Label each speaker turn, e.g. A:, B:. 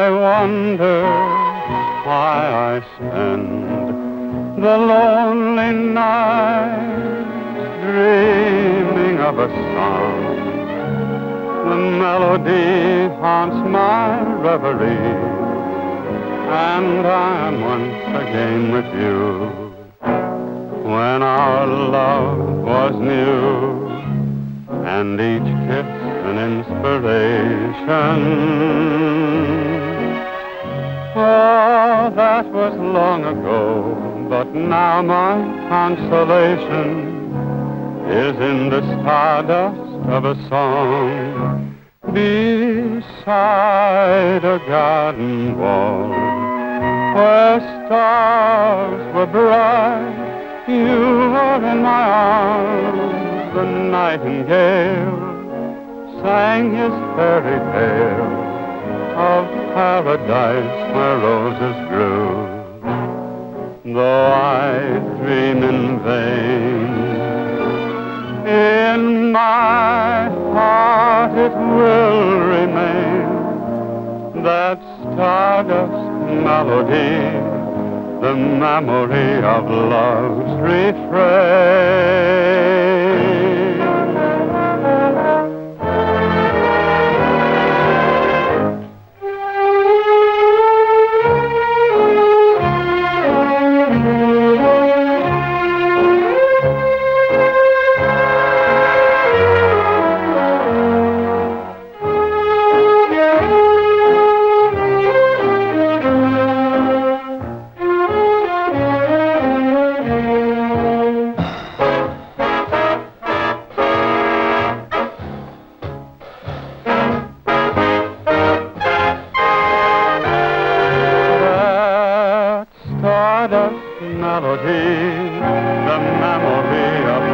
A: I wonder why I spend the lonely night dreaming of a song. The melody haunts my reverie, and I am once again with you. When our love was new, and each kiss an inspiration. That was long ago but now my consolation is in the stardust of a song beside a garden wall where stars were bright. You were in my arms, the nightingale sang his fairy tale of paradise where roses grew though I dream in vain. In my heart it will remain that stardust melody, the memory of love's refrain. what a melody, the memory of